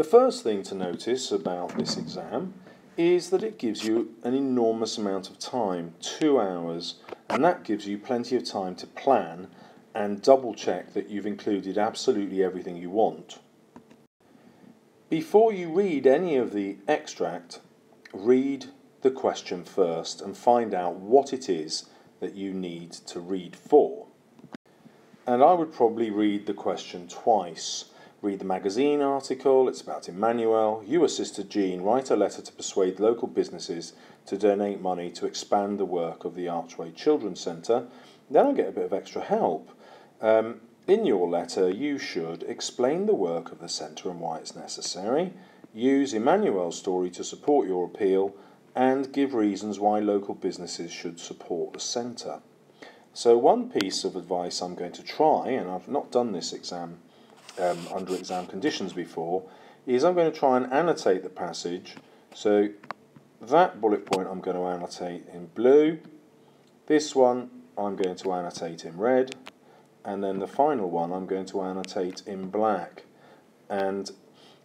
The first thing to notice about this exam is that it gives you an enormous amount of time, two hours, and that gives you plenty of time to plan and double check that you've included absolutely everything you want. Before you read any of the extract, read the question first and find out what it is that you need to read for. And I would probably read the question twice Read the magazine article, it's about Emmanuel. You assisted Jean write a letter to persuade local businesses to donate money to expand the work of the Archway Children's Centre. Then I'll get a bit of extra help. Um, in your letter, you should explain the work of the centre and why it's necessary, use Emmanuel's story to support your appeal, and give reasons why local businesses should support the centre. So, one piece of advice I'm going to try, and I've not done this exam um, under exam conditions before, is I'm going to try and annotate the passage. So that bullet point I'm going to annotate in blue. This one I'm going to annotate in red. And then the final one I'm going to annotate in black. And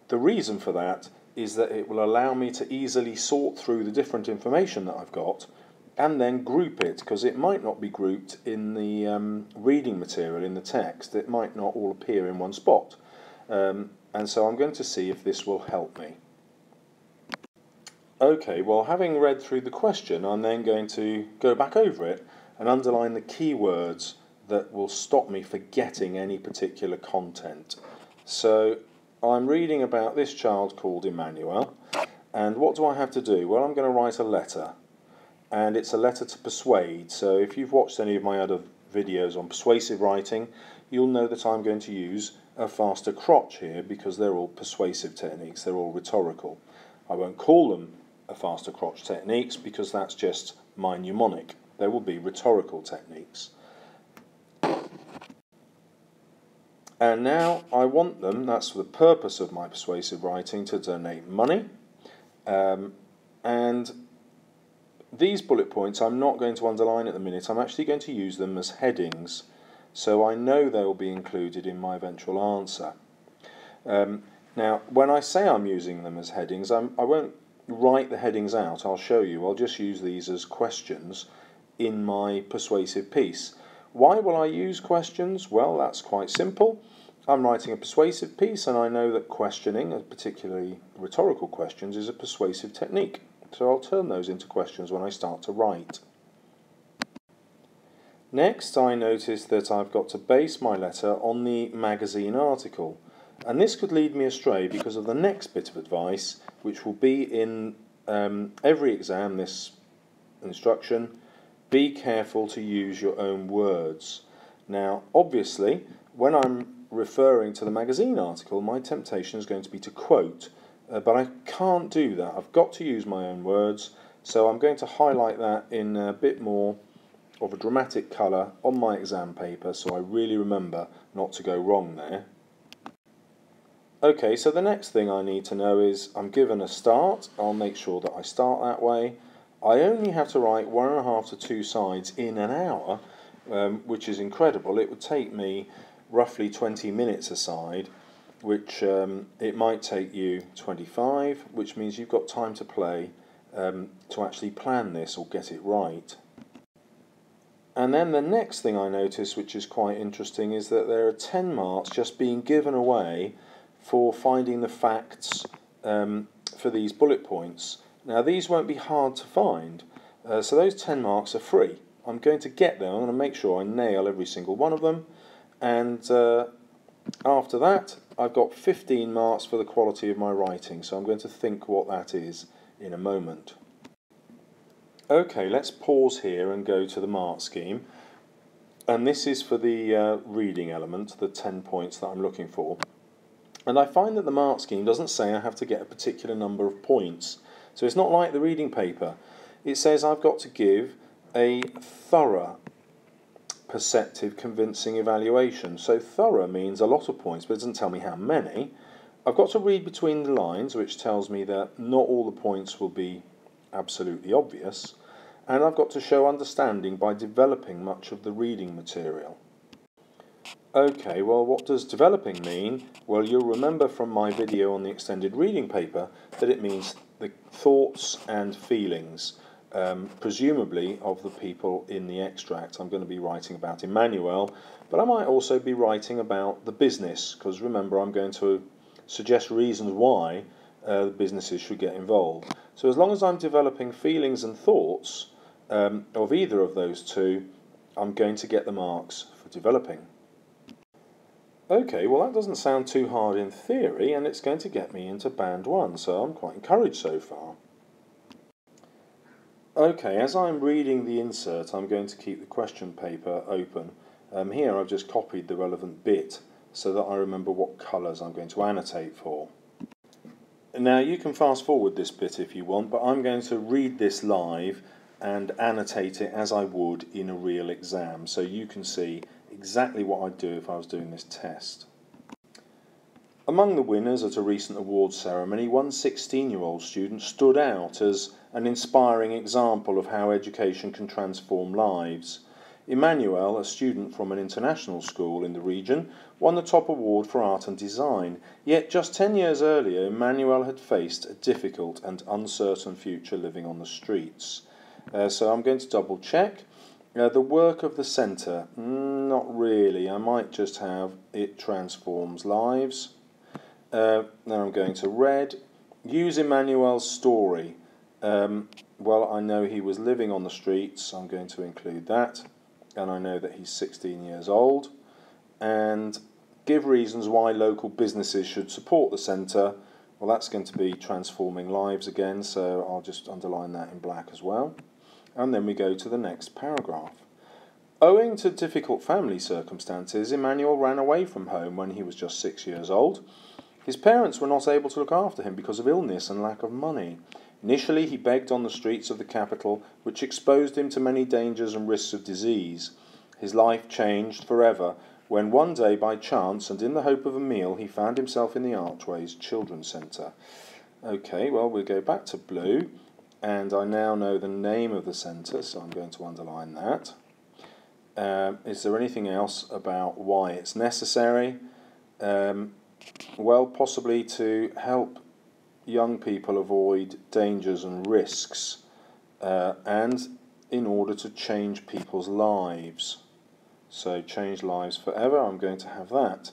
the reason for that is that it will allow me to easily sort through the different information that I've got and then group it because it might not be grouped in the um, reading material in the text. It might not all appear in one spot. Um, and so I'm going to see if this will help me. Okay, well having read through the question I'm then going to go back over it and underline the keywords that will stop me forgetting any particular content. So I'm reading about this child called Emmanuel and what do I have to do? Well I'm going to write a letter and it's a letter to persuade. So if you've watched any of my other videos on persuasive writing, you'll know that I'm going to use a faster crotch here because they're all persuasive techniques, they're all rhetorical. I won't call them a faster crotch techniques because that's just my mnemonic. They will be rhetorical techniques. And now I want them, that's for the purpose of my persuasive writing, to donate money. Um, and these bullet points I'm not going to underline at the minute, I'm actually going to use them as headings so I know they will be included in my eventual answer. Um, now when I say I'm using them as headings I'm, I will not write the headings out, I'll show you, I'll just use these as questions in my persuasive piece. Why will I use questions? Well that's quite simple. I'm writing a persuasive piece and I know that questioning, particularly rhetorical questions, is a persuasive technique. So I'll turn those into questions when I start to write. Next I notice that I've got to base my letter on the magazine article and this could lead me astray because of the next bit of advice which will be in um, every exam this instruction be careful to use your own words. Now obviously when I'm referring to the magazine article my temptation is going to be to quote uh, but I can't do that. I've got to use my own words, so I'm going to highlight that in a bit more of a dramatic colour on my exam paper so I really remember not to go wrong there. Okay, so the next thing I need to know is I'm given a start. I'll make sure that I start that way. I only have to write one and a half to two sides in an hour, um, which is incredible. It would take me roughly 20 minutes a side which um, it might take you 25, which means you've got time to play um, to actually plan this or get it right. And then the next thing I notice, which is quite interesting, is that there are 10 marks just being given away for finding the facts um, for these bullet points. Now these won't be hard to find, uh, so those 10 marks are free. I'm going to get them, I'm going to make sure I nail every single one of them, and uh, after that, I've got 15 marks for the quality of my writing, so I'm going to think what that is in a moment. Okay, let's pause here and go to the mark scheme. And this is for the uh, reading element, the 10 points that I'm looking for. And I find that the mark scheme doesn't say I have to get a particular number of points. So it's not like the reading paper. It says I've got to give a thorough perceptive, convincing evaluation. So thorough means a lot of points, but it doesn't tell me how many. I've got to read between the lines, which tells me that not all the points will be absolutely obvious. And I've got to show understanding by developing much of the reading material. Okay, well, what does developing mean? Well, you'll remember from my video on the extended reading paper that it means the thoughts and feelings, um, presumably of the people in the extract. I'm going to be writing about Emmanuel, but I might also be writing about the business, because remember, I'm going to suggest reasons why uh, businesses should get involved. So, as long as I'm developing feelings and thoughts um, of either of those two, I'm going to get the marks for developing. Okay, well that doesn't sound too hard in theory and it's going to get me into band one, so I'm quite encouraged so far. Okay, as I'm reading the insert, I'm going to keep the question paper open. Um, here I've just copied the relevant bit so that I remember what colours I'm going to annotate for. Now you can fast forward this bit if you want, but I'm going to read this live and annotate it as I would in a real exam so you can see exactly what I'd do if I was doing this test. Among the winners at a recent awards ceremony, one 16 year old student stood out as an inspiring example of how education can transform lives. Emmanuel, a student from an international school in the region, won the top award for art and design. Yet just 10 years earlier, Emmanuel had faced a difficult and uncertain future living on the streets. Uh, so I'm going to double check. Uh, the work of the centre, mm, not really. I might just have it transforms lives. Uh, then I'm going to red. Use Emmanuel's story. Um, well, I know he was living on the streets, I'm going to include that. And I know that he's 16 years old. And give reasons why local businesses should support the centre. Well, that's going to be transforming lives again, so I'll just underline that in black as well and then we go to the next paragraph. Owing to difficult family circumstances, Emmanuel ran away from home when he was just six years old. His parents were not able to look after him because of illness and lack of money. Initially, he begged on the streets of the capital, which exposed him to many dangers and risks of disease. His life changed forever when one day, by chance and in the hope of a meal, he found himself in the Archways Children's Centre. Okay, well, we'll go back to blue and I now know the name of the centre, so I'm going to underline that. Um, is there anything else about why it's necessary? Um, well, possibly to help young people avoid dangers and risks, uh, and in order to change people's lives. So, change lives forever, I'm going to have that.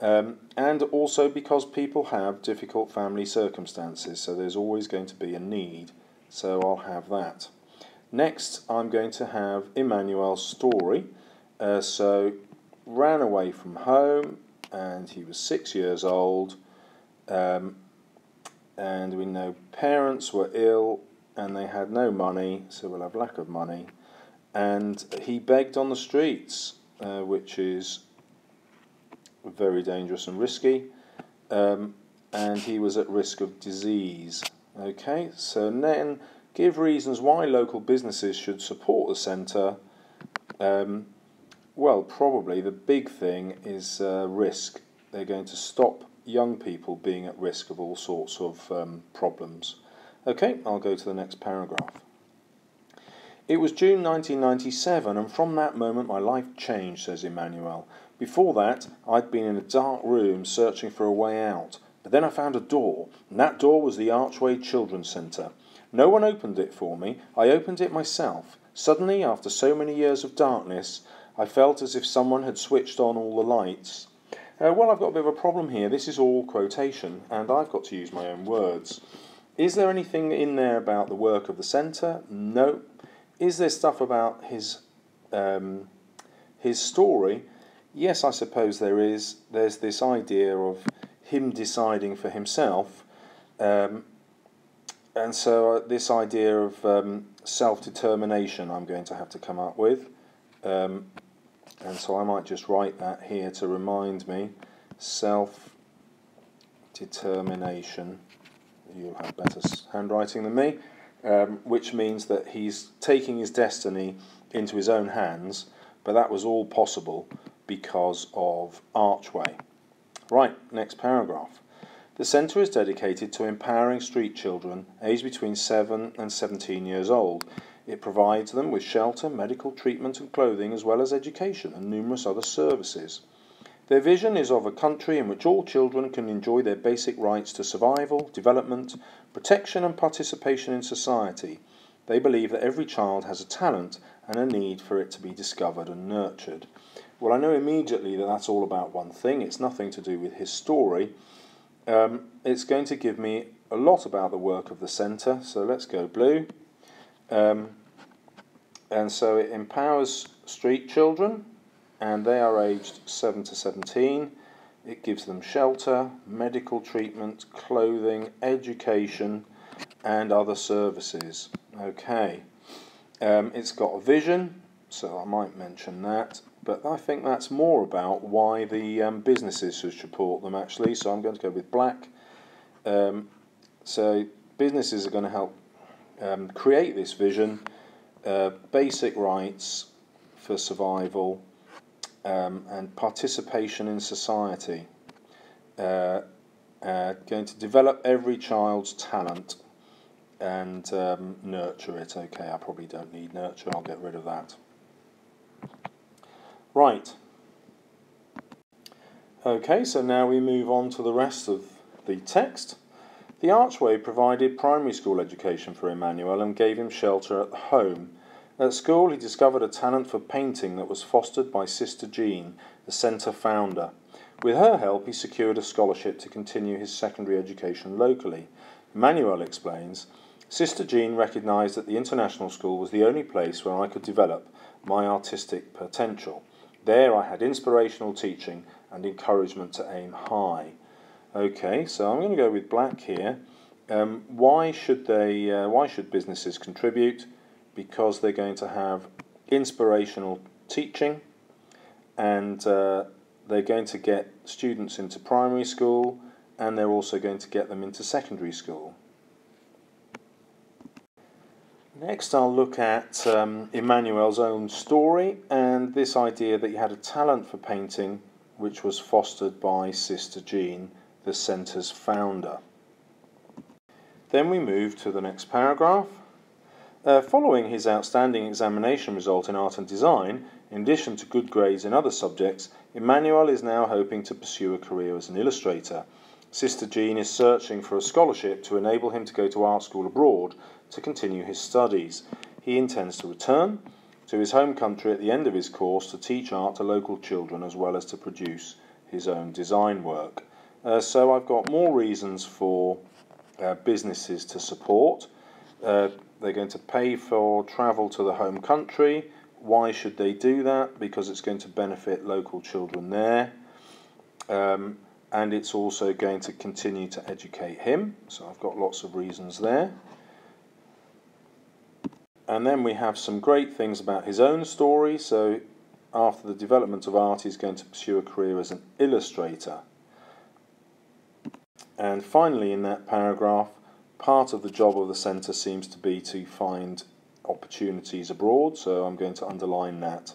Um, and also because people have difficult family circumstances, so there's always going to be a need so I'll have that. Next, I'm going to have Emmanuel's story. Uh, so, ran away from home, and he was six years old. Um, and we know parents were ill and they had no money, so we'll have lack of money. And he begged on the streets, uh, which is very dangerous and risky. Um, and he was at risk of disease. Okay, so then give reasons why local businesses should support the centre. Um, well, probably the big thing is uh, risk. They're going to stop young people being at risk of all sorts of um, problems. Okay, I'll go to the next paragraph. It was June 1997, and from that moment my life changed, says Emmanuel. Before that, I'd been in a dark room searching for a way out. But then I found a door, and that door was the Archway Children's Centre. No one opened it for me, I opened it myself. Suddenly, after so many years of darkness, I felt as if someone had switched on all the lights. Uh, well, I've got a bit of a problem here. This is all quotation, and I've got to use my own words. Is there anything in there about the work of the centre? No. Is there stuff about his um, his story? Yes, I suppose there is. There's this idea of him deciding for himself. Um, and so uh, this idea of um, self-determination I'm going to have to come up with. Um, and so I might just write that here to remind me. Self-determination. You'll have better handwriting than me. Um, which means that he's taking his destiny into his own hands, but that was all possible because of Archway. Right, next paragraph. The centre is dedicated to empowering street children aged between 7 and 17 years old. It provides them with shelter, medical treatment and clothing, as well as education and numerous other services. Their vision is of a country in which all children can enjoy their basic rights to survival, development, protection, and participation in society. They believe that every child has a talent and a need for it to be discovered and nurtured. Well, I know immediately that that's all about one thing, it's nothing to do with his story. Um, it's going to give me a lot about the work of the centre, so let's go blue. Um, and so it empowers street children and they are aged 7 to 17. It gives them shelter, medical treatment, clothing, education, and other services. Okay, um, it's got a vision, so I might mention that, but I think that's more about why the um, businesses should support them actually. So I'm going to go with black. Um, so businesses are going to help um, create this vision, uh, basic rights for survival um, and participation in society. Uh, uh, going to develop every child's talent and um, nurture it. Okay, I probably don't need nurture, I'll get rid of that. Right. Okay, so now we move on to the rest of the text. The archway provided primary school education for Emmanuel and gave him shelter at home at school, he discovered a talent for painting that was fostered by Sister Jean, the centre founder. With her help, he secured a scholarship to continue his secondary education locally. Emmanuel explains Sister Jean recognised that the international school was the only place where I could develop my artistic potential. There, I had inspirational teaching and encouragement to aim high. Okay, so I'm going to go with black here. Um, why should they? Uh, why should businesses contribute? because they're going to have inspirational teaching and uh, they're going to get students into primary school and they're also going to get them into secondary school. Next, I'll look at um, Emmanuel's own story and this idea that he had a talent for painting, which was fostered by Sister Jean, the centre's founder. Then we move to the next paragraph, uh, following his outstanding examination result in art and design, in addition to good grades in other subjects, Emmanuel is now hoping to pursue a career as an illustrator. Sister Jean is searching for a scholarship to enable him to go to art school abroad to continue his studies. He intends to return to his home country at the end of his course to teach art to local children as well as to produce his own design work. Uh, so I've got more reasons for uh, businesses to support. Uh, they're going to pay for travel to the home country. Why should they do that? Because it's going to benefit local children there. Um, and it's also going to continue to educate him. So I've got lots of reasons there. And then we have some great things about his own story. So after the development of art, he's going to pursue a career as an illustrator. And finally, in that paragraph, part of the job of the centre seems to be to find opportunities abroad, so I'm going to underline that.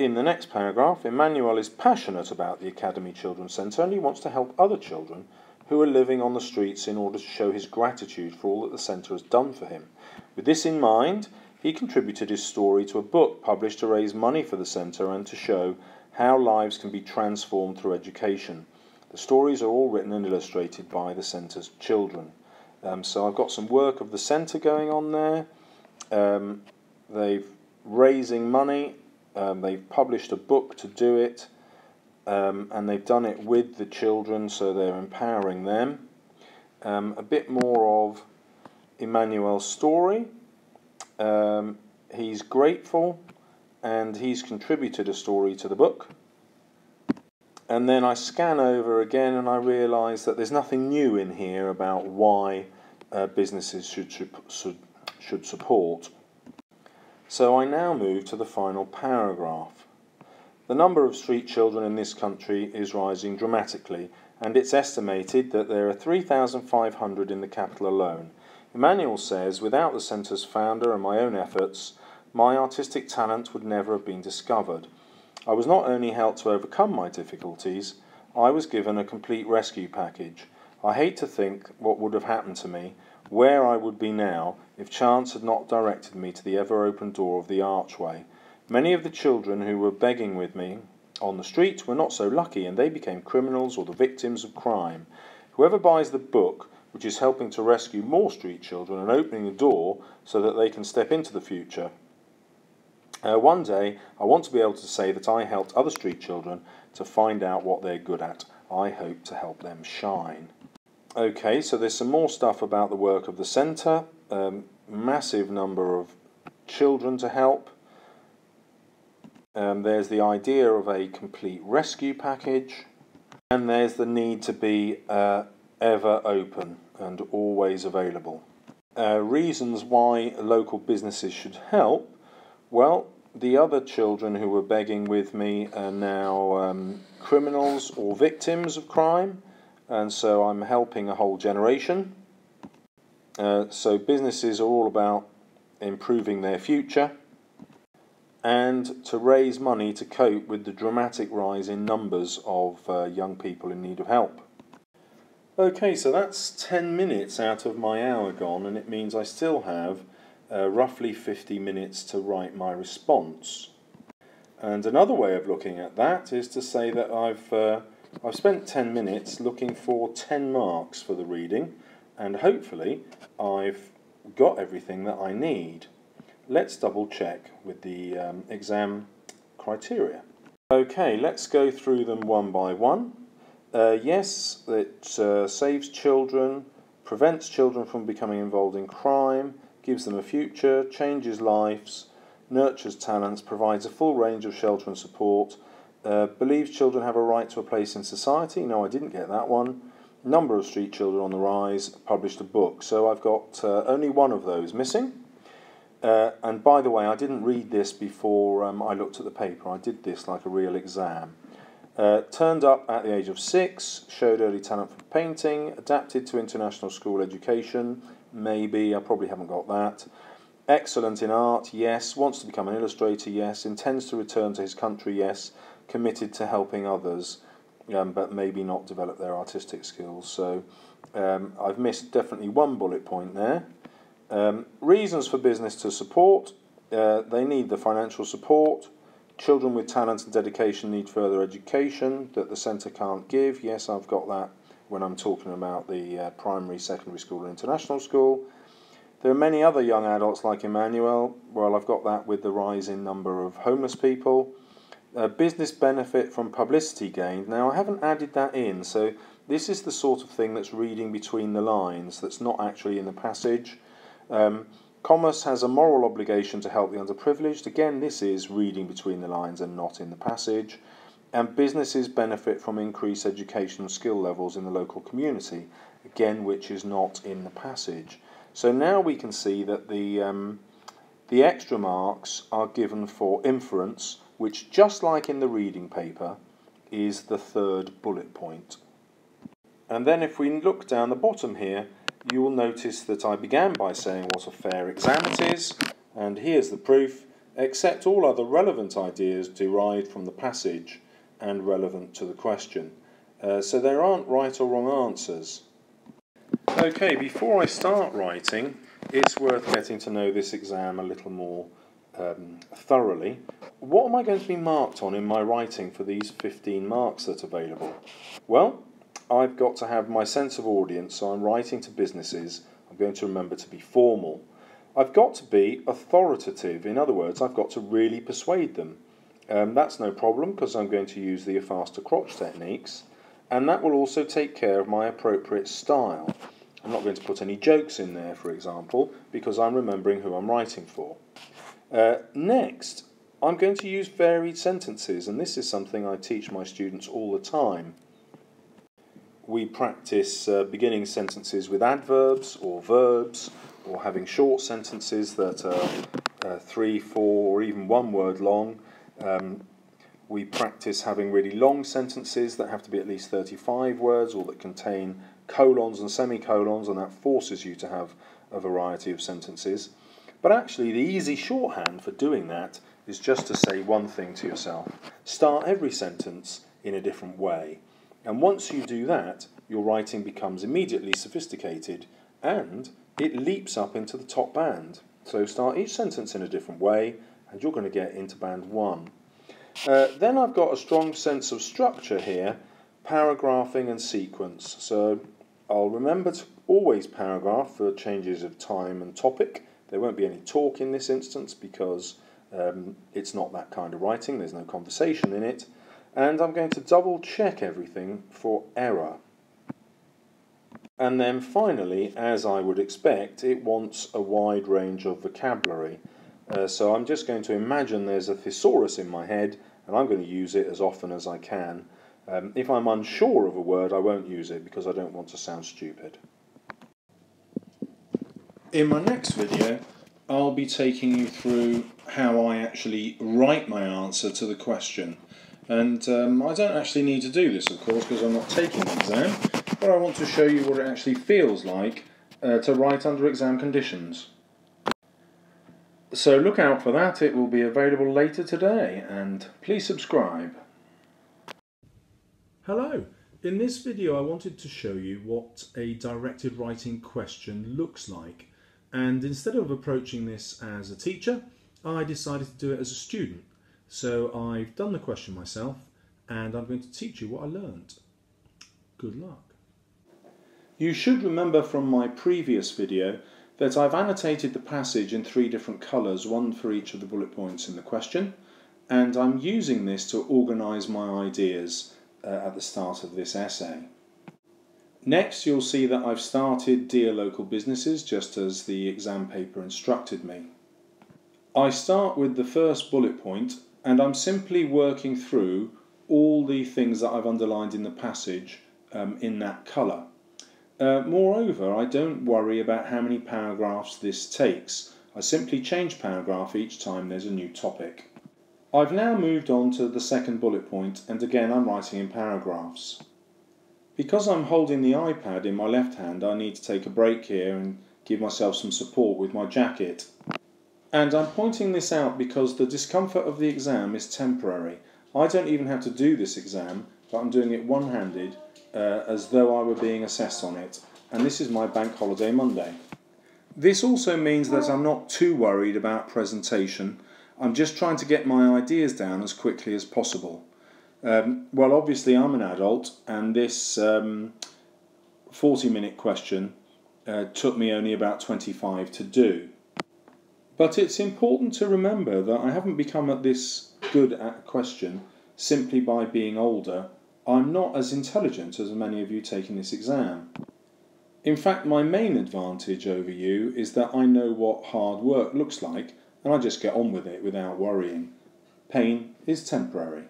In the next paragraph, Emmanuel is passionate about the Academy Children's Centre and he wants to help other children who are living on the streets in order to show his gratitude for all that the centre has done for him. With this in mind, he contributed his story to a book published to raise money for the centre and to show how lives can be transformed through education. The stories are all written and illustrated by the centre's children. Um, so I've got some work of the centre going on there. Um, they've raising money. Um, they've published a book to do it, um, and they've done it with the children, so they're empowering them. Um, a bit more of Emmanuel's story. Um, he's grateful, and he's contributed a story to the book. And then I scan over again and I realise that there's nothing new in here about why uh, businesses should, should, should support. So I now move to the final paragraph. The number of street children in this country is rising dramatically, and it's estimated that there are 3,500 in the capital alone. Emmanuel says, without the centre's founder and my own efforts, my artistic talent would never have been discovered. I was not only helped to overcome my difficulties, I was given a complete rescue package. I hate to think what would have happened to me, where I would be now, if chance had not directed me to the ever open door of the archway. Many of the children who were begging with me on the street were not so lucky and they became criminals or the victims of crime. Whoever buys the book, which is helping to rescue more street children and opening the door so that they can step into the future, uh, one day, I want to be able to say that I helped other street children to find out what they're good at. I hope to help them shine. Okay, so there's some more stuff about the work of the centre. Um, massive number of children to help. Um, there's the idea of a complete rescue package. And there's the need to be uh, ever open and always available. Uh, reasons why local businesses should help well, the other children who were begging with me are now um, criminals or victims of crime, and so I'm helping a whole generation. Uh, so businesses are all about improving their future and to raise money to cope with the dramatic rise in numbers of uh, young people in need of help. Okay, so that's 10 minutes out of my hour gone, and it means I still have uh, roughly 50 minutes to write my response. And another way of looking at that is to say that I've, uh, I've spent 10 minutes looking for 10 marks for the reading, and hopefully I've got everything that I need. Let's double check with the um, exam criteria. Okay, let's go through them one by one. Uh, yes, it uh, saves children, prevents children from becoming involved in crime, gives them a future, changes lives, nurtures talents, provides a full range of shelter and support, uh, believes children have a right to a place in society. No, I didn't get that one. Number of street children on the rise, published a book. So I've got uh, only one of those missing. Uh, and by the way, I didn't read this before um, I looked at the paper. I did this like a real exam. Uh, turned up at the age of six, showed early talent for painting, adapted to international school education, maybe, I probably haven't got that. Excellent in art, yes. Wants to become an illustrator, yes. Intends to return to his country, yes. Committed to helping others, um, but maybe not develop their artistic skills. So um, I've missed definitely one bullet point there. Um, reasons for business to support uh, they need the financial support. Children with talent and dedication need further education that the centre can't give. Yes, I've got that when I'm talking about the uh, primary, secondary school, and international school. There are many other young adults like Emmanuel. Well, I've got that with the rising number of homeless people. Uh, business benefit from publicity gained. Now, I haven't added that in, so this is the sort of thing that's reading between the lines, that's not actually in the passage. Um, commerce has a moral obligation to help the underprivileged. Again, this is reading between the lines and not in the passage and businesses benefit from increased educational skill levels in the local community, again, which is not in the passage. So now we can see that the, um, the extra marks are given for inference, which, just like in the reading paper, is the third bullet point. And then if we look down the bottom here, you will notice that I began by saying what a fair exam it is, and here's the proof, except all other relevant ideas derived from the passage and relevant to the question. Uh, so there aren't right or wrong answers. Okay, before I start writing, it's worth getting to know this exam a little more um, thoroughly. What am I going to be marked on in my writing for these 15 marks that are available? Well, I've got to have my sense of audience, so I'm writing to businesses. I'm going to remember to be formal. I've got to be authoritative. In other words, I've got to really persuade them. Um, that's no problem because I'm going to use the faster crotch techniques and that will also take care of my appropriate style. I'm not going to put any jokes in there, for example, because I'm remembering who I'm writing for. Uh, next, I'm going to use varied sentences, and this is something I teach my students all the time. We practice uh, beginning sentences with adverbs or verbs, or having short sentences that are uh, three, four, or even one word long, um, we practice having really long sentences that have to be at least 35 words or that contain colons and semicolons, and that forces you to have a variety of sentences. But actually, the easy shorthand for doing that is just to say one thing to yourself. Start every sentence in a different way. And once you do that, your writing becomes immediately sophisticated and it leaps up into the top band. So start each sentence in a different way and you're going to get into band one. Uh, then I've got a strong sense of structure here, paragraphing and sequence. So I'll remember to always paragraph for changes of time and topic. There won't be any talk in this instance because um, it's not that kind of writing, there's no conversation in it. And I'm going to double check everything for error. And then finally, as I would expect, it wants a wide range of vocabulary. Uh, so I'm just going to imagine there's a thesaurus in my head and I'm going to use it as often as I can. Um, if I'm unsure of a word, I won't use it because I don't want to sound stupid. In my next video, I'll be taking you through how I actually write my answer to the question. And um, I don't actually need to do this, of course, because I'm not taking the exam, but I want to show you what it actually feels like uh, to write under exam conditions. So look out for that, it will be available later today, and please subscribe. Hello, in this video I wanted to show you what a directed writing question looks like and instead of approaching this as a teacher I decided to do it as a student so I've done the question myself and I'm going to teach you what I learned. Good luck. You should remember from my previous video that I've annotated the passage in three different colours, one for each of the bullet points in the question, and I'm using this to organise my ideas uh, at the start of this essay. Next you'll see that I've started Dear Local Businesses just as the exam paper instructed me. I start with the first bullet point and I'm simply working through all the things that I've underlined in the passage um, in that colour. Uh, moreover, I don't worry about how many paragraphs this takes. I simply change paragraph each time there's a new topic. I've now moved on to the second bullet point and again I'm writing in paragraphs. Because I'm holding the iPad in my left hand I need to take a break here and give myself some support with my jacket. And I'm pointing this out because the discomfort of the exam is temporary. I don't even have to do this exam but I'm doing it one-handed uh, as though I were being assessed on it, and this is my bank holiday Monday. This also means that I'm not too worried about presentation. I'm just trying to get my ideas down as quickly as possible. Um, well, obviously, I'm an adult, and this um, 40 minute question uh, took me only about 25 to do. But it's important to remember that I haven't become at this good at a question simply by being older I'm not as intelligent as many of you taking this exam. In fact, my main advantage over you is that I know what hard work looks like and I just get on with it without worrying. Pain is temporary.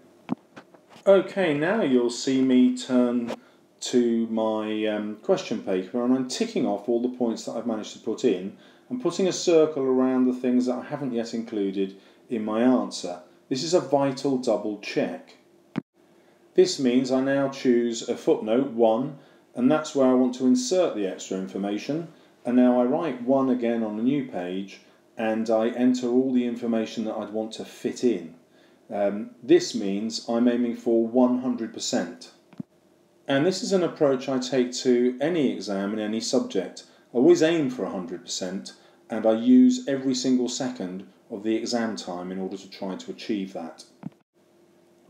Okay, now you'll see me turn to my um, question paper and I'm ticking off all the points that I've managed to put in and putting a circle around the things that I haven't yet included in my answer. This is a vital double check. This means I now choose a footnote 1 and that's where I want to insert the extra information and now I write 1 again on a new page and I enter all the information that I'd want to fit in. Um, this means I'm aiming for 100%. And this is an approach I take to any exam in any subject. I always aim for 100% and I use every single second of the exam time in order to try to achieve that.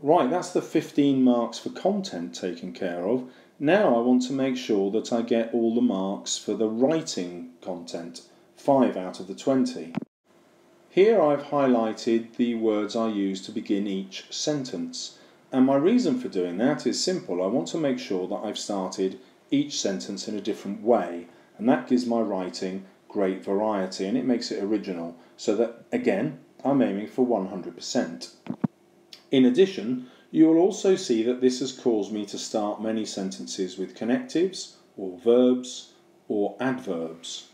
Right, that's the 15 marks for content taken care of. Now I want to make sure that I get all the marks for the writing content, 5 out of the 20. Here I've highlighted the words I use to begin each sentence. And my reason for doing that is simple. I want to make sure that I've started each sentence in a different way. And that gives my writing great variety and it makes it original. So that, again, I'm aiming for 100%. In addition, you will also see that this has caused me to start many sentences with connectives, or verbs, or adverbs.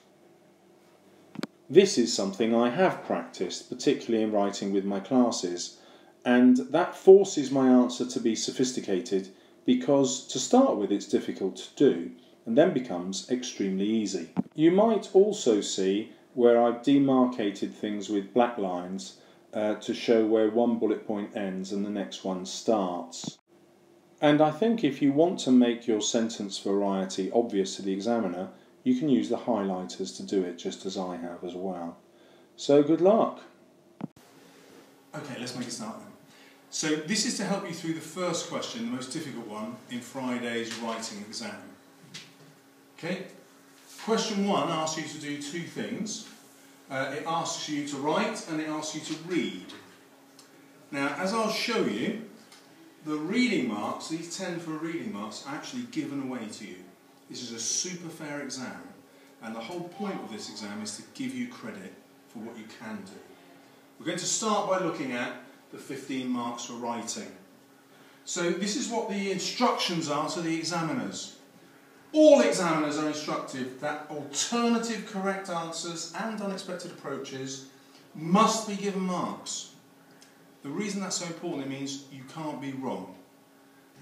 This is something I have practiced, particularly in writing with my classes, and that forces my answer to be sophisticated because to start with it's difficult to do and then becomes extremely easy. You might also see where I've demarcated things with black lines uh, to show where one bullet point ends and the next one starts. And I think if you want to make your sentence variety obvious to the examiner, you can use the highlighters to do it just as I have as well. So good luck. Okay, let's make a start then. So this is to help you through the first question, the most difficult one, in Friday's writing exam. Okay, question one asks you to do two things. Uh, it asks you to write and it asks you to read. Now, as I'll show you, the reading marks, these 10 for reading marks, are actually given away to you. This is a super fair exam, and the whole point of this exam is to give you credit for what you can do. We're going to start by looking at the 15 marks for writing. So this is what the instructions are to the examiners. All examiners are instructed that alternative correct answers and unexpected approaches must be given marks. The reason that's so important, it means you can't be wrong.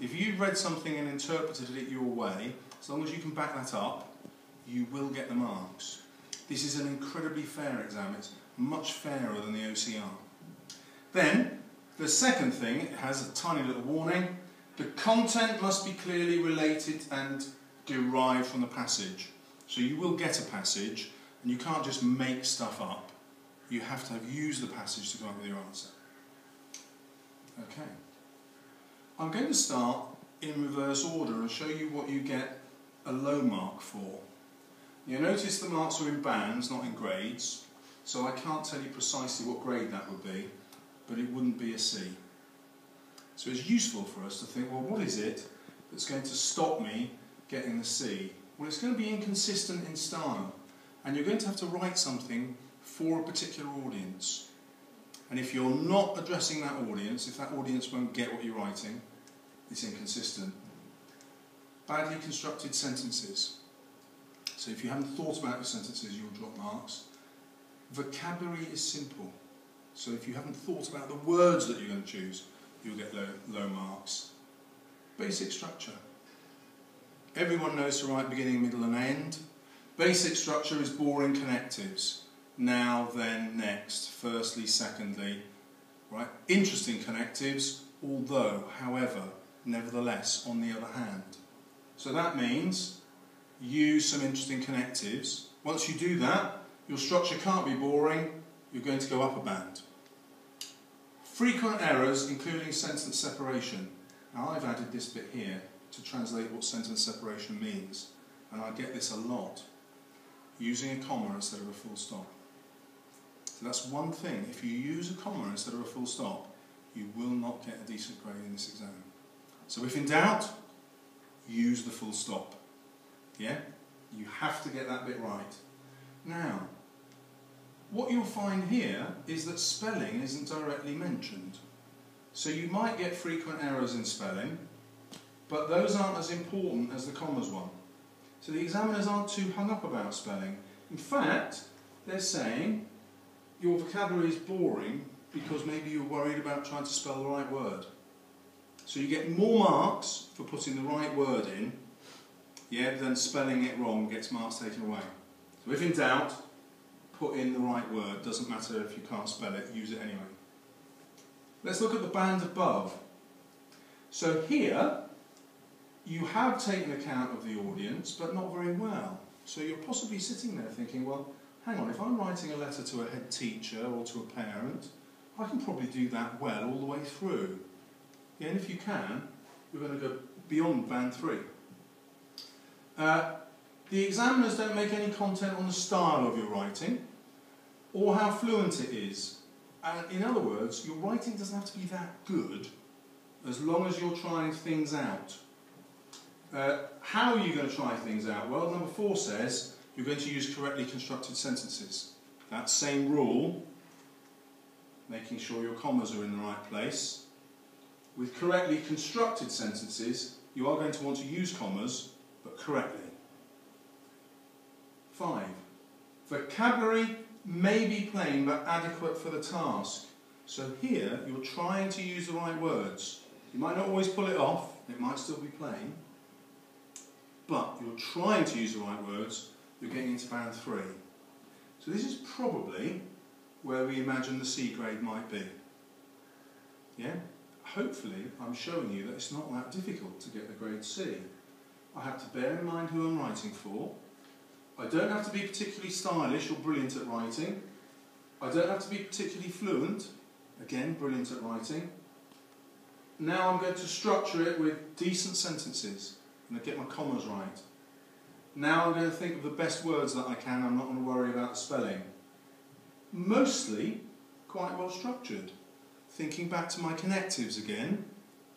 If you've read something and interpreted it your way, as long as you can back that up, you will get the marks. This is an incredibly fair exam. It's much fairer than the OCR. Then, the second thing, it has a tiny little warning. The content must be clearly related and derived from the passage. So you will get a passage, and you can't just make stuff up. You have to have used the passage to come up with your answer. Okay. I'm going to start in reverse order and show you what you get a low mark for. You'll notice the marks are in bands, not in grades, so I can't tell you precisely what grade that would be, but it wouldn't be a C. So it's useful for us to think, well, what is it that's going to stop me getting the C? Well, it's going to be inconsistent in style, and you're going to have to write something for a particular audience. And if you're not addressing that audience, if that audience won't get what you're writing, it's inconsistent. Badly constructed sentences. So if you haven't thought about your sentences, you'll drop marks. Vocabulary is simple. So if you haven't thought about the words that you're going to choose, you'll get low, low marks. Basic structure. Everyone knows to write beginning, middle and end. Basic structure is boring connectives now, then, next, firstly, secondly, right? Interesting connectives, although, however, nevertheless, on the other hand. So that means use some interesting connectives. Once you do that, your structure can't be boring, you're going to go up a band. Frequent errors, including sentence separation. Now I've added this bit here to translate what sentence separation means, and I get this a lot, using a comma instead of a full stop. So that's one thing. If you use a comma instead of a full stop, you will not get a decent grade in this exam. So if in doubt, use the full stop. Yeah? You have to get that bit right. Now, what you'll find here is that spelling isn't directly mentioned. So you might get frequent errors in spelling, but those aren't as important as the commas one. So the examiners aren't too hung up about spelling. In fact, they're saying your vocabulary is boring because maybe you're worried about trying to spell the right word. So you get more marks for putting the right word in, yeah, than spelling it wrong gets marks taken away. So if in doubt, put in the right word. Doesn't matter if you can't spell it, use it anyway. Let's look at the band above. So here, you have taken account of the audience, but not very well. So you're possibly sitting there thinking, well, hang on, if I'm writing a letter to a head teacher or to a parent, I can probably do that well all the way through. Yeah, and if you can, you're going to go beyond band three. Uh, the examiners don't make any content on the style of your writing or how fluent it is. And in other words, your writing doesn't have to be that good as long as you're trying things out. Uh, how are you going to try things out? Well, number four says you're going to use correctly constructed sentences. That same rule, making sure your commas are in the right place. With correctly constructed sentences, you are going to want to use commas, but correctly. Five, vocabulary may be plain but adequate for the task. So here, you're trying to use the right words. You might not always pull it off, it might still be plain, but you're trying to use the right words you're getting into band three. So this is probably where we imagine the C grade might be. Yeah? Hopefully I'm showing you that it's not that difficult to get a grade C. I have to bear in mind who I'm writing for. I don't have to be particularly stylish or brilliant at writing. I don't have to be particularly fluent. Again, brilliant at writing. now I'm going to structure it with decent sentences. I'm going to get my commas right. Now I'm going to think of the best words that I can. I'm not going to worry about spelling. Mostly quite well structured. Thinking back to my connectives again.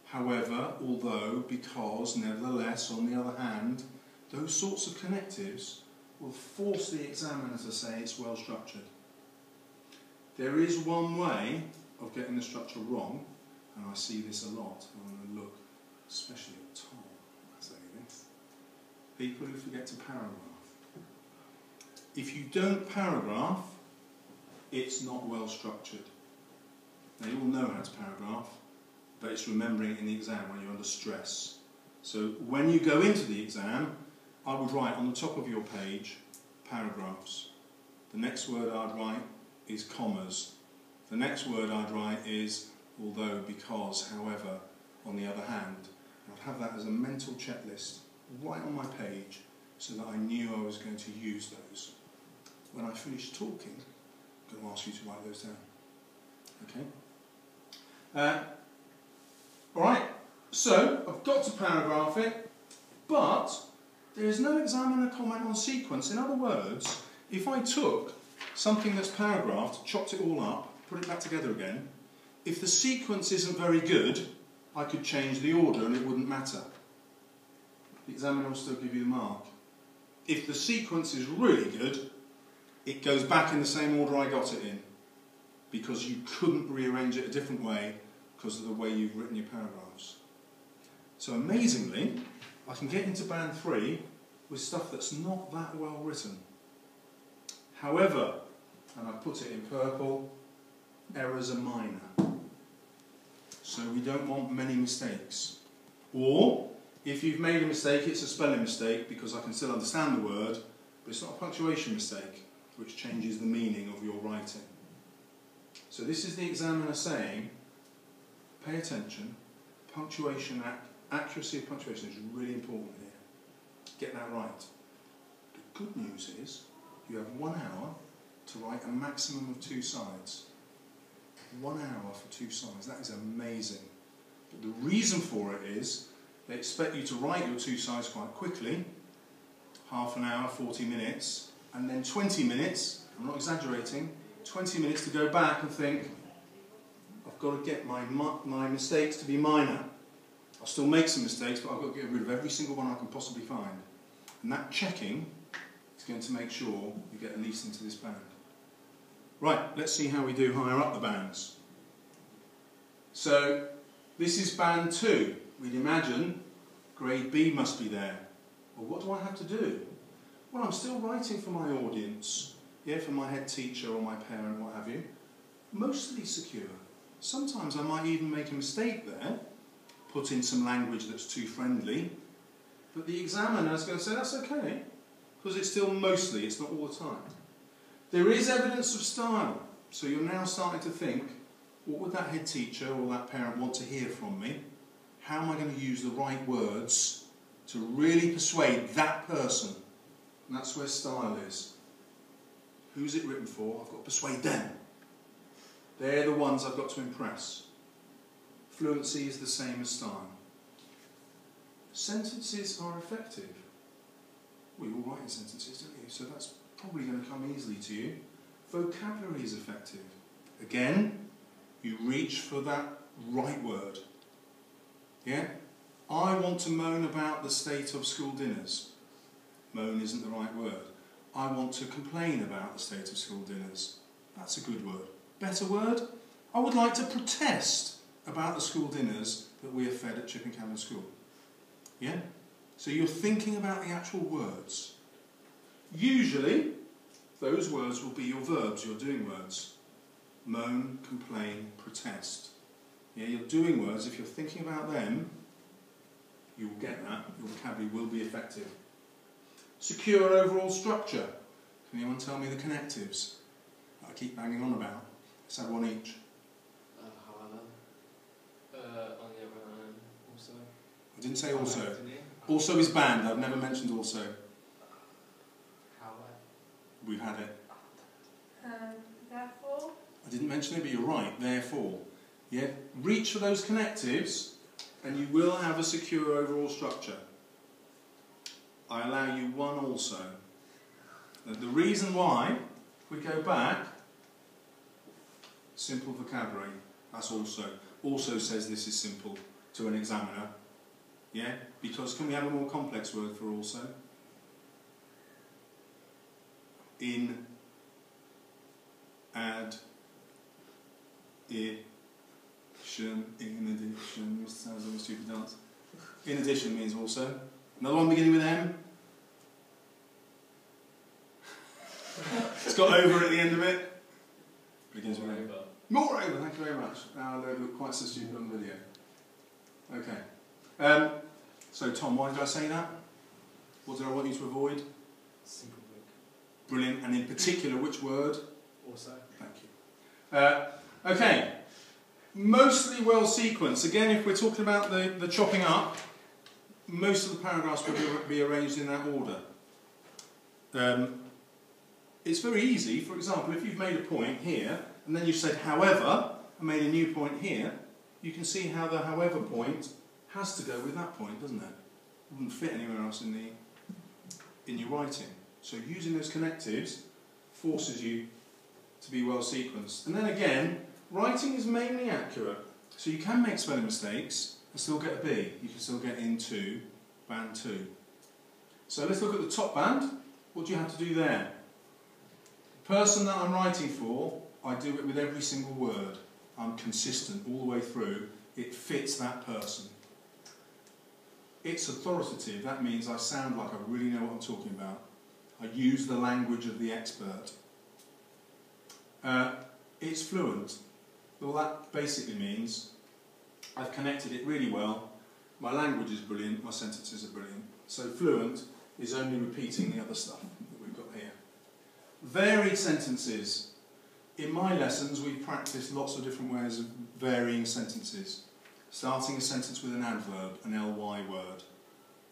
However, although, because, nevertheless, on the other hand, those sorts of connectives will force the examiner to say it's well structured. There is one way of getting the structure wrong, and I see this a lot when I look, especially at Tom, this. People who forget to paragraph. If you don't paragraph, it's not well structured. Now you all know how to paragraph, but it's remembering it in the exam when you're under stress. So when you go into the exam, I would write on the top of your page paragraphs. The next word I'd write is commas. The next word I'd write is although, because, however, on the other hand. I'd have that as a mental checklist right on my page so that I knew I was going to use those. When I finish talking, I'm going to ask you to write those down. Okay? Uh, all right, so I've got to paragraph it, but there is no examiner comment on sequence. In other words, if I took something that's paragraphed, chopped it all up, put it back together again, if the sequence isn't very good, I could change the order and it wouldn't matter. The examiner will still give you the mark. If the sequence is really good, it goes back in the same order I got it in because you couldn't rearrange it a different way because of the way you've written your paragraphs. So amazingly, I can get into band three with stuff that's not that well written. However, and I put it in purple, errors are minor. So we don't want many mistakes. Or, if you've made a mistake, it's a spelling mistake because I can still understand the word, but it's not a punctuation mistake, which changes the meaning of your writing. So this is the examiner saying, pay attention, punctuation, ac accuracy of punctuation is really important here. Get that right. The good news is, you have one hour to write a maximum of two sides. One hour for two sides, that is amazing. But the reason for it is, they expect you to write your two sides quite quickly, half an hour, 40 minutes, and then 20 minutes, I'm not exaggerating, 20 minutes to go back and think, I've got to get my, my mistakes to be minor. I'll still make some mistakes, but I've got to get rid of every single one I can possibly find. And that checking is going to make sure you get at least into this band. Right, let's see how we do higher up the bands. So, this is band two. We'd imagine grade B must be there. Well, what do I have to do? Well, I'm still writing for my audience, yeah, for my head teacher or my parent, what have you. Mostly secure. Sometimes I might even make a mistake there, put in some language that's too friendly, but the examiner is going to say that's okay, because it's still mostly, it's not all the time. There is evidence of style. So you're now starting to think, what would that head teacher or that parent want to hear from me? How am I going to use the right words to really persuade that person? And that's where style is. Who's it written for? I've got to persuade them. They're the ones I've got to impress. Fluency is the same as style. Sentences are effective. We all write in sentences, don't you? So that's probably going to come easily to you. Vocabulary is effective. Again, you reach for that right word. Yeah? I want to moan about the state of school dinners. Moan isn't the right word. I want to complain about the state of school dinners. That's a good word. Better word? I would like to protest about the school dinners that we are fed at Chipping Campden School. Yeah? So you're thinking about the actual words. Usually, those words will be your verbs, your doing words. Moan, complain, protest. Yeah, your doing words, if you're thinking about them, you'll get that. Your vocabulary will be effective. Secure overall structure. Can anyone tell me the connectives I keep banging on about? Let's have one each. Uh, however, uh, on the other hand, also. I didn't say also. Also is banned. I've never mentioned also. We've had it. Um, therefore, I didn't mention it, but you're right. Therefore, Yeah, reach for those connectives and you will have a secure overall structure. I allow you one also. Now, the reason why, if we go back, simple vocabulary, that's also, also says this is simple to an examiner. Yeah, because can we have a more complex word for also? In, add, addition, in addition, sounds like a stupid dance. In addition means also. Another one beginning with M. it's got over at the end of it. Begins with M. Moreover, thank you very much. Now they look quite so stupid on video. Okay. Um, so Tom, why did I say that? What did I want you to avoid? Simple book. Brilliant. And in particular, which word? Also. Thank you. Uh, okay. Mostly well sequenced. Again, if we're talking about the, the chopping up, most of the paragraphs will be, be arranged in that order. Um, it's very easy. For example, if you've made a point here, and then you said however, and made a new point here, you can see how the however point has to go with that point, doesn't it? It wouldn't fit anywhere else in the in your writing. So using those connectives forces you to be well sequenced. And then again, writing is mainly accurate. So you can make spelling mistakes and still get a B. You can still get into band two. So let's look at the top band. What do you have to do there? The person that I'm writing for, I do it with every single word. I'm consistent all the way through. It fits that person. It's authoritative. That means I sound like I really know what I'm talking about. I use the language of the expert. Uh, it's fluent. Well, that basically means I've connected it really well. My language is brilliant. My sentences are brilliant. So fluent is only repeating the other stuff that we've got here. Varied sentences. In my lessons, we've practiced lots of different ways of varying sentences. Starting a sentence with an adverb, an ly word.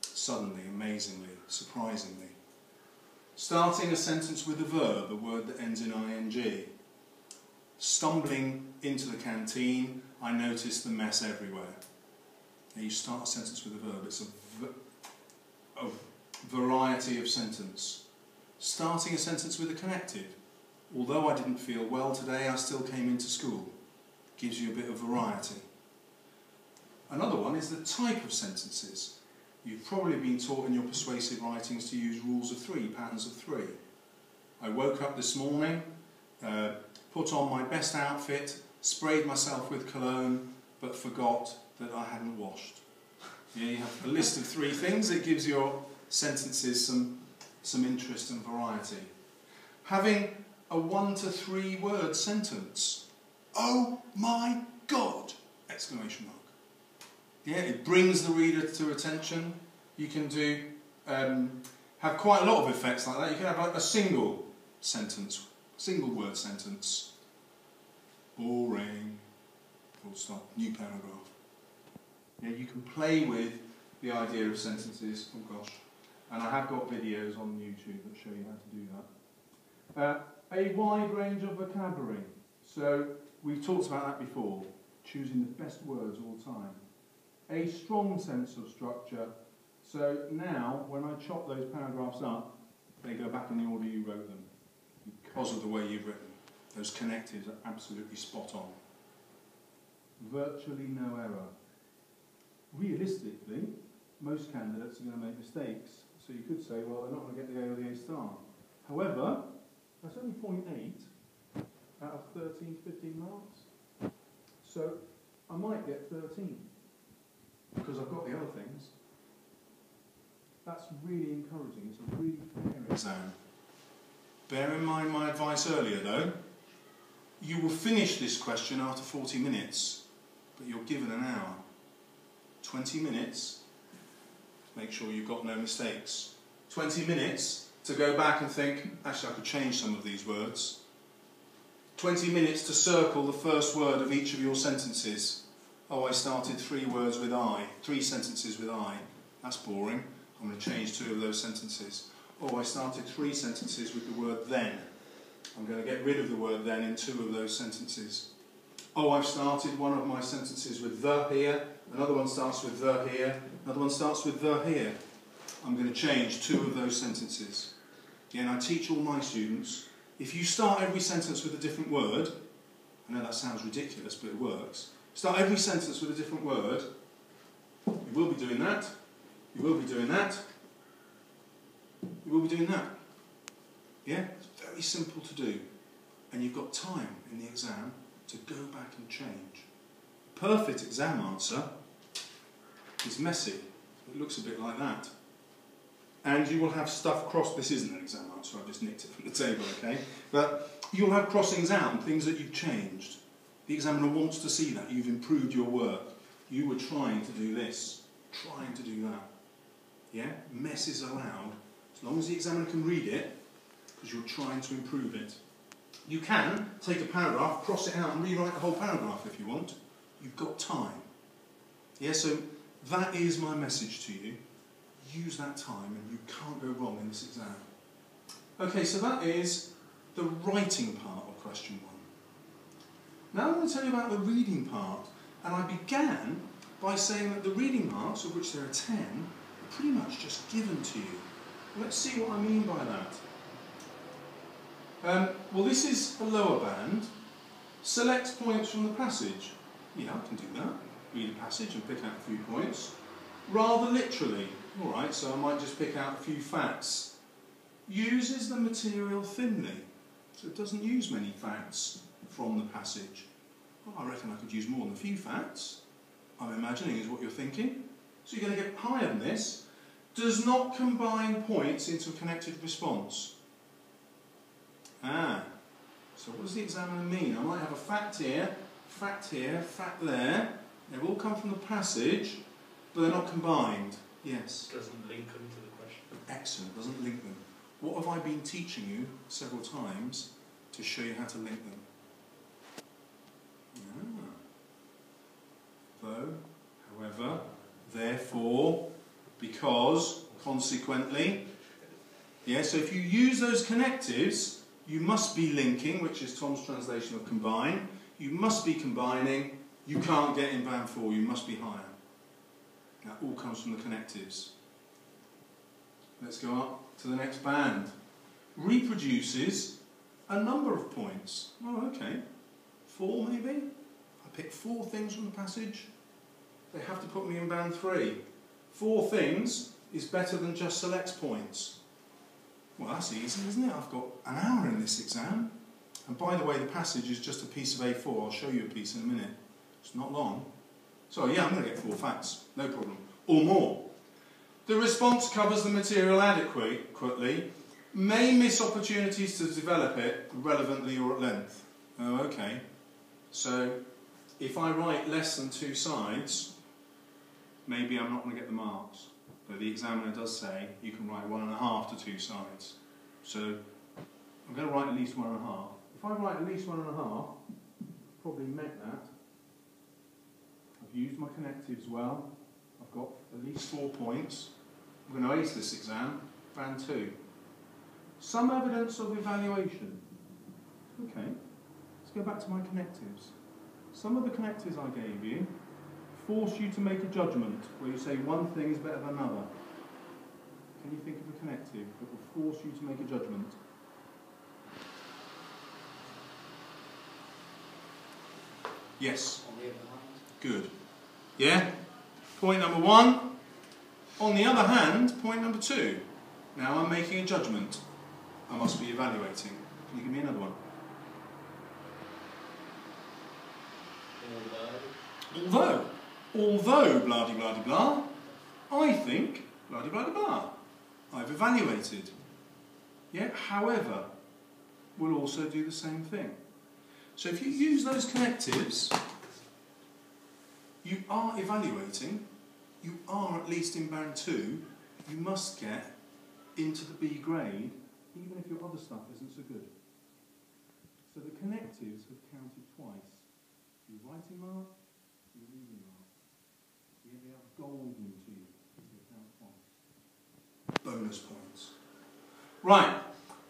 Suddenly, amazingly, surprisingly. Starting a sentence with a verb, a word that ends in ing. Stumbling into the canteen, I noticed the mess everywhere. Now you start a sentence with a verb, it's a, a variety of sentence. Starting a sentence with a connective. Although I didn't feel well today, I still came into school. Gives you a bit of variety. Another one is the type of sentences. You've probably been taught in your persuasive writings to use rules of three, patterns of three. I woke up this morning, uh, put on my best outfit, sprayed myself with cologne, but forgot that I hadn't washed. Yeah, you have a list of three things. It gives your sentences some, some interest and variety. Having a one to three word sentence. Oh my God! Exclamation mark. Yeah, it brings the reader to attention. You can do um, have quite a lot of effects like that. You can have like a single sentence, single word sentence. Boring. Full stop. New paragraph. Yeah, you can play with the idea of sentences. Oh gosh. And I have got videos on YouTube that show you how to do that. Uh, a wide range of vocabulary. So we've talked about that before. Choosing the best words all the time. A strong sense of structure. So now, when I chop those paragraphs up, they go back in the order you wrote them because of the way you've written. Those connectives are absolutely spot on. Virtually no error. Realistically, most candidates are going to make mistakes. So you could say, well, they're not going to get the A or the A star. However, that's only 0.8 out of 13 to 15 marks. So I might get 13 because I've got the other things. That's really encouraging. It's a really fair exam. Bear in mind my advice earlier though. You will finish this question after 40 minutes, but you're given an hour. 20 minutes, make sure you've got no mistakes. 20 minutes to go back and think, actually I could change some of these words. 20 minutes to circle the first word of each of your sentences. Oh, I started three words with I, three sentences with I. That's boring. I'm going to change two of those sentences. Oh, I started three sentences with the word then. I'm going to get rid of the word then in two of those sentences. Oh, I've started one of my sentences with the here, another one starts with the here, another one starts with the here. I'm going to change two of those sentences. And I teach all my students if you start every sentence with a different word, I know that sounds ridiculous, but it works. Start every sentence with a different word. You will be doing that. You will be doing that. You will be doing that. Yeah? It's very simple to do. And you've got time in the exam to go back and change. Perfect exam answer is messy. It looks a bit like that. And you will have stuff crossed. This isn't an exam answer, I just nicked it from the table, okay? But you'll have crossings out and things that you've changed. The examiner wants to see that. You've improved your work. You were trying to do this, trying to do that. Yeah? Mess is allowed as long as the examiner can read it, because you're trying to improve it. You can take a paragraph, cross it out, and rewrite the whole paragraph if you want. You've got time. Yeah, so that is my message to you. Use that time, and you can't go wrong in this exam. Okay, so that is the writing part of question one. Now I'm going to tell you about the reading part. And I began by saying that the reading marks, of which there are 10, are pretty much just given to you. Let's see what I mean by that. Um, well, this is a lower band. Select points from the passage. Yeah, I can do that. Read a passage and pick out a few points. Rather literally. Alright, so I might just pick out a few facts. Uses the material thinly. So it doesn't use many facts from the passage. Well, I reckon I could use more than a few facts. I'm imagining is what you're thinking. So you're going to get higher than this. Does not combine points into a connected response. Ah, so what does the examiner mean? I might have a fact here, fact here, fact there. They all come from the passage, but they're not combined. Yes. Doesn't link them to the question. Excellent, doesn't link them. What have I been teaching you several times to show you how to link them? Ah. Though, however, therefore, because, consequently. Yeah, so if you use those connectives, you must be linking, which is Tom's translation of combine. You must be combining. You can't get in band four, you must be higher. That all comes from the connectives. Let's go up to the next band. Reproduces a number of points. Oh, okay. Four, maybe? I pick four things from the passage. They have to put me in band three. Four things is better than just selects points. Well, that's easy, isn't it? I've got an hour in this exam. And by the way, the passage is just a piece of A4. I'll show you a piece in a minute. It's not long. So, yeah, I'm going to get four facts. No problem. Or more. The response covers the material adequately, may miss opportunities to develop it relevantly or at length. Oh, okay. So, if I write less than two sides, maybe I'm not going to get the marks. But the examiner does say you can write one and a half to two sides. So, I'm going to write at least one and a half. If I write at least one and a half, probably met that. I've used my connectives well. I've got at least four points. I'm going to ace this exam, band two. Some evidence of evaluation. Okay, let's go back to my connectives. Some of the connectives I gave you force you to make a judgment where you say one thing is better than another. Can you think of a connective that will force you to make a judgment? Yes. On the other hand, Good. Yeah? Point number one. On the other hand, point number two. Now I'm making a judgment. I must be evaluating. Can you give me another one? Although, Although, blah de blah de blah, I think blah de blah de blah. I've evaluated. Yeah, however, will also do the same thing. So if you use those connectives, you are evaluating, you are at least in band two, you must get into the B grade, even if your other stuff isn't so good. So the connectives have counted twice. Your reading mark. Yeah, they are golden to you because they count twice. Bonus points. Right,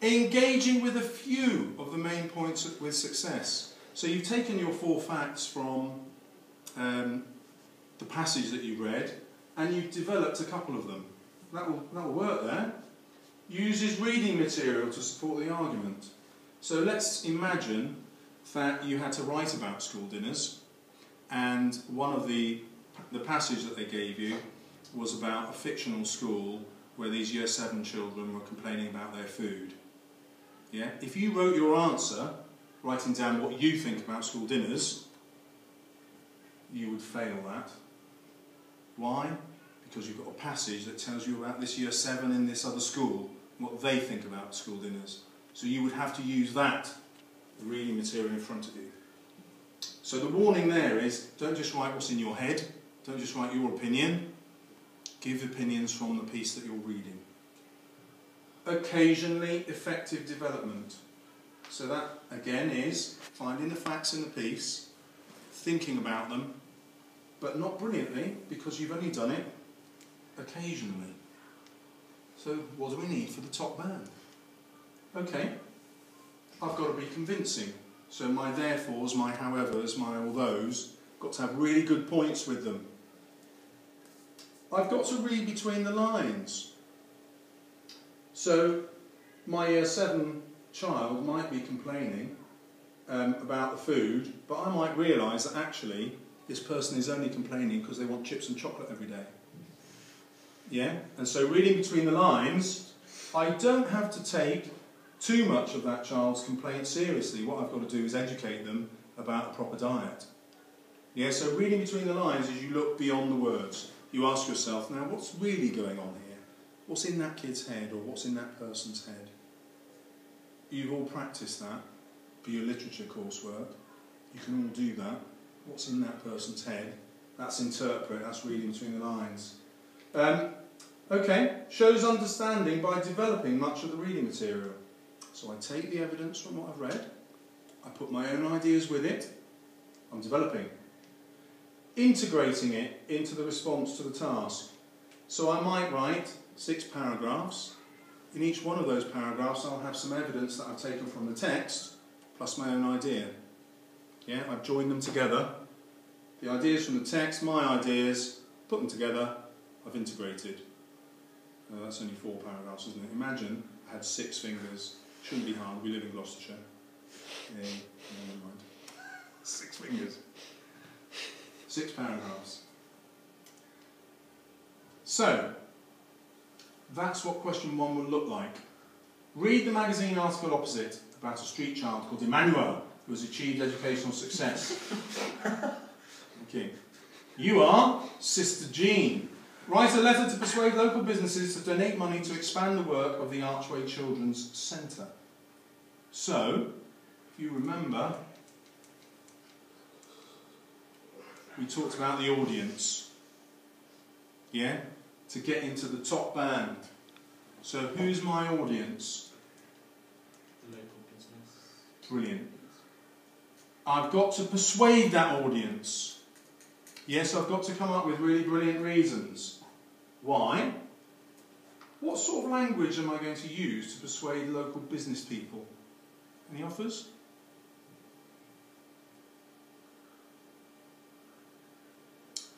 engaging with a few of the main points with success. So you've taken your four facts from um, the passage that you read, and you've developed a couple of them. That will, that will work there. Uses reading material to support the argument. So let's imagine that you had to write about school dinners, and one of the, the passage that they gave you was about a fictional school where these year 7 children were complaining about their food. Yeah? If you wrote your answer, writing down what you think about school dinners, you would fail that. Why? Because you've got a passage that tells you about this year 7 in this other school, what they think about school dinners. So you would have to use that reading material in front of you. So the warning there is don't just write what's in your head, don't just write your opinion, give opinions from the piece that you're reading. Occasionally effective development. So that again is finding the facts in the piece, thinking about them, but not brilliantly because you've only done it occasionally. So what do we need for the top band? Okay, I've got to be convincing. So my therefores, my howevers, my all those, got to have really good points with them. I've got to read between the lines. So my year seven child might be complaining um, about the food, but I might realise that actually this person is only complaining because they want chips and chocolate every day. Yeah? And so reading between the lines, I don't have to take too much of that child's complaint seriously. What I've got to do is educate them about a proper diet. Yeah, so reading between the lines is you look beyond the words. You ask yourself, now what's really going on here? What's in that kid's head or what's in that person's head? You've all practiced that for your literature coursework. You can all do that. What's in that person's head? That's interpret, that's reading between the lines. Um, okay, shows understanding by developing much of the reading material. So I take the evidence from what I've read, I put my own ideas with it, I'm developing. Integrating it into the response to the task. So I might write six paragraphs. In each one of those paragraphs, I'll have some evidence that I've taken from the text, plus my own idea. Yeah, I've joined them together. The ideas from the text, my ideas, put them together, I've integrated. Uh, that's only four paragraphs, isn't it? Imagine I had six fingers. Shouldn't be hard. We live in Gloucestershire. Never mind. Six fingers. Six paragraphs. So, that's what question one will look like. Read the magazine article opposite about a street child called Emmanuel who has achieved educational success. okay. You are Sister Jean. Write a letter to persuade local businesses to donate money to expand the work of the Archway Children's Centre. So, if you remember, we talked about the audience. Yeah? To get into the top band. So, who's my audience? The local business. Brilliant. I've got to persuade that audience. Yes, I've got to come up with really brilliant reasons. Why? What sort of language am I going to use to persuade local business people? Any offers?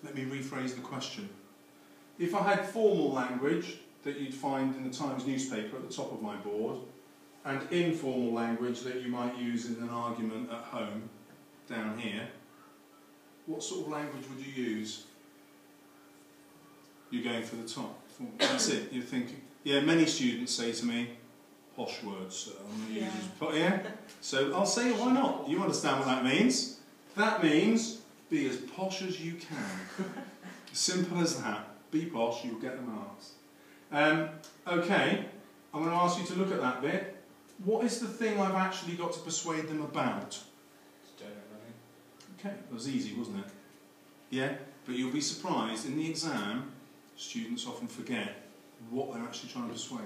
Let me rephrase the question. If I had formal language that you'd find in the Times newspaper at the top of my board, and informal language that you might use in an argument at home down here, what sort of language would you use? You're going for the top. That's it. You're thinking. Yeah, many students say to me, posh words. So I'm going to use po- yeah. So I'll say, why not? You understand what that means? That means be as posh as you can. Simple as that. Be posh, you'll get the marks. Um, okay, I'm going to ask you to look at that bit. What is the thing I've actually got to persuade them about? It's donor money. Okay, that was easy, wasn't it? Yeah, but you'll be surprised in the exam, students often forget what they're actually trying to persuade.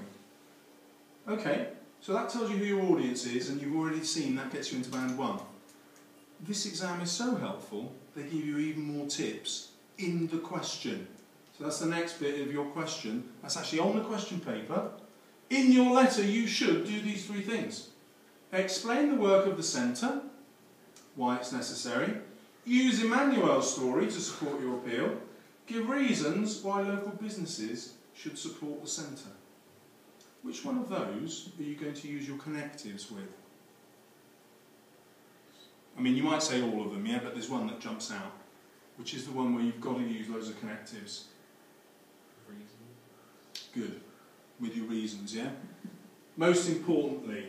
Okay, so that tells you who your audience is, and you've already seen that gets you into band one. This exam is so helpful, they give you even more tips in the question. So that's the next bit of your question. That's actually on the question paper. In your letter, you should do these three things explain the work of the centre, why it's necessary. Use Emmanuel's story to support your appeal. Give reasons why local businesses should support the centre. Which one of those are you going to use your connectives with? I mean, you might say all of them, yeah, but there's one that jumps out, which is the one where you've got to use loads of connectives. Reason. Good. With your reasons, yeah? Most importantly,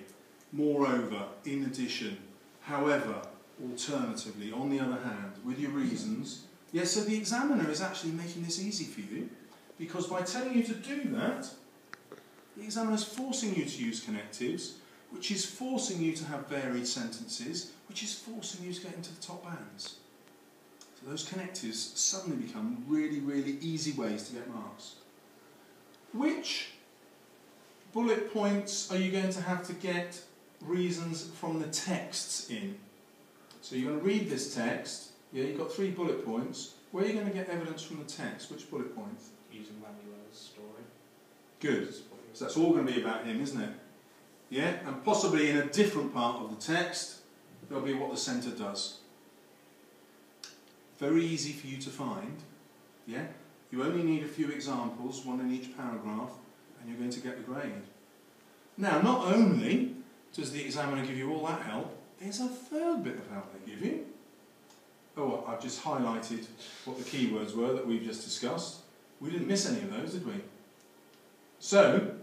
moreover, in addition, however, alternatively, on the other hand, with your reasons. Yeah, so the examiner is actually making this easy for you because by telling you to do that, the examiner is forcing you to use connectives, which is forcing you to have varied sentences, which is forcing you to get into the top bands. So those connectives suddenly become really, really easy ways to get marks. Which bullet points are you going to have to get reasons from the texts in? So you're going to read this text, yeah, you've got three bullet points. Where are you going to get evidence from the text? Which bullet points? Using Manuel's story. Good. So that's all going to be about him, isn't it? Yeah, and possibly in a different part of the text, there'll be what the centre does. Very easy for you to find. Yeah, you only need a few examples, one in each paragraph, and you're going to get the grade. Now, not only does the examiner give you all that help, there's a third bit of help they give you. Oh, what, I've just highlighted what the keywords were that we've just discussed. We didn't miss any of those, did we? So,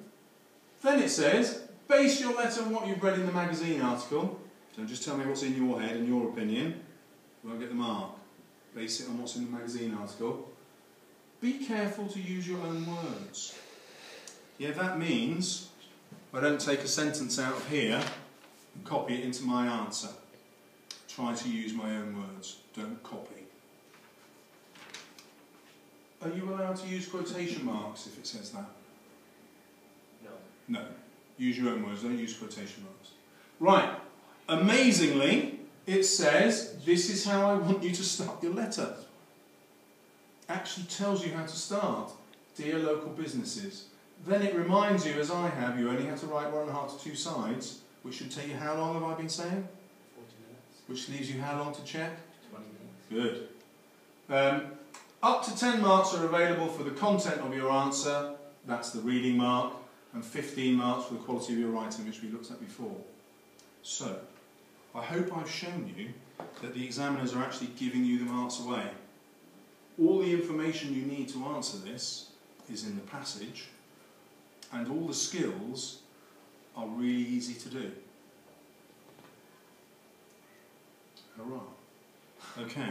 then it says, base your letter on what you've read in the magazine article. Don't just tell me what's in your head and your opinion. Won't get the mark. Base it on what's in the magazine article. Be careful to use your own words. Yeah, that means I don't take a sentence out of here and copy it into my answer. Try to use my own words. Don't copy. Are you allowed to use quotation marks if it says that? No. No. Use your own words, don't use quotation marks. Right. Amazingly, it says, this is how I want you to start your letter. Actually tells you how to start. Dear local businesses. Then it reminds you, as I have, you only have to write one and a half to two sides, which should take you how long have I been saying? 40 minutes. Which leaves you how long to check? 20 minutes. Good. Um, up to 10 marks are available for the content of your answer, that's the reading mark, and 15 marks for the quality of your writing, which we looked at before. So, I hope I've shown you that the examiners are actually giving you the marks away. All the information you need to answer this is in the passage, and all the skills are really easy to do. Hurrah. Okay,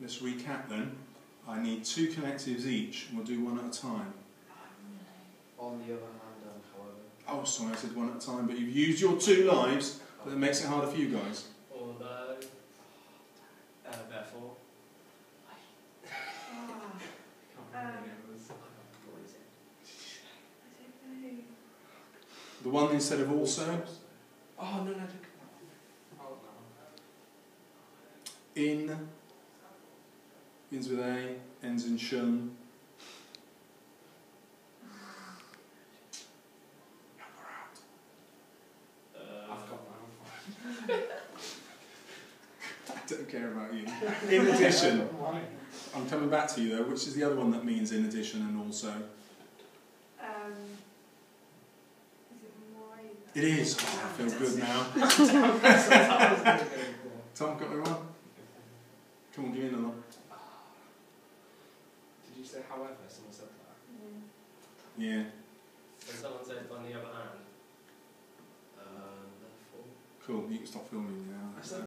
let's recap then. I need two connectives each, and we'll do one at a time. On the other hand, and however. Oh, sorry, I said one at a time, but you've used your two lives, but it makes it harder for you guys. Although. Uh, therefore. Ah, Can't remember the others. What is it? I don't know. The one instead of also, Oh, no, no, don't. Oh, no. In, begins with A, ends in shun. Uh, I've got mine. I don't care about you. In addition, I'm coming back to you though, which is the other one that means in addition and also. Um, is it my? It is. Oh, I feel good now. Tom, got me wrong? Come on, Rhwng dyn nhw. Did you say however someone said that? Yeah. yeah. When someone says on the other hand, uh, therefore. Cool, you can stop filming now.